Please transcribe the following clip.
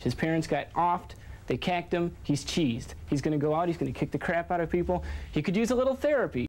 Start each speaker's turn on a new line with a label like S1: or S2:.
S1: His parents got offed. They cacked him. He's cheesed. He's going to go out. He's going to kick the crap out of people. He could use a little therapy.